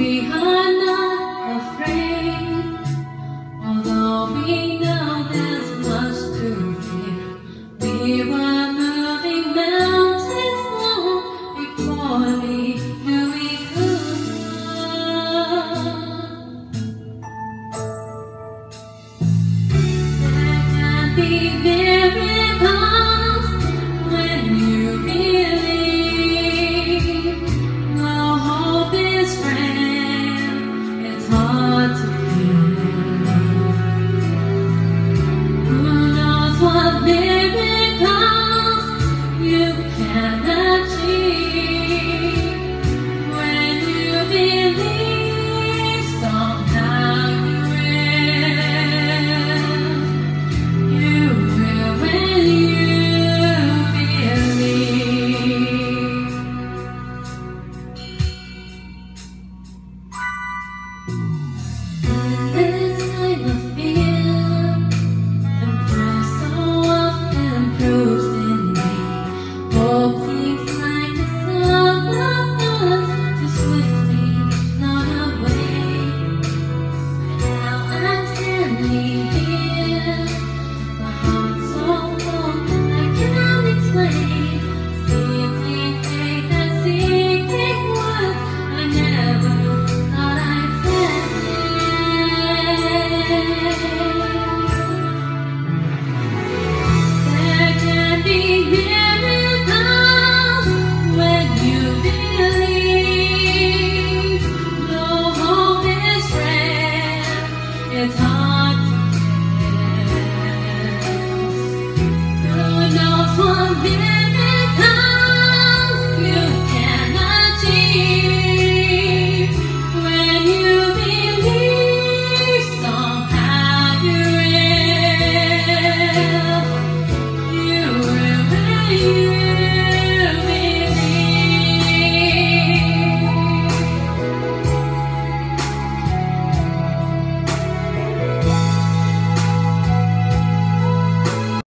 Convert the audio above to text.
we are not afraid, although we know there's much to fear. We were moving mountains long before we knew we could. There can be miracles. Ooh.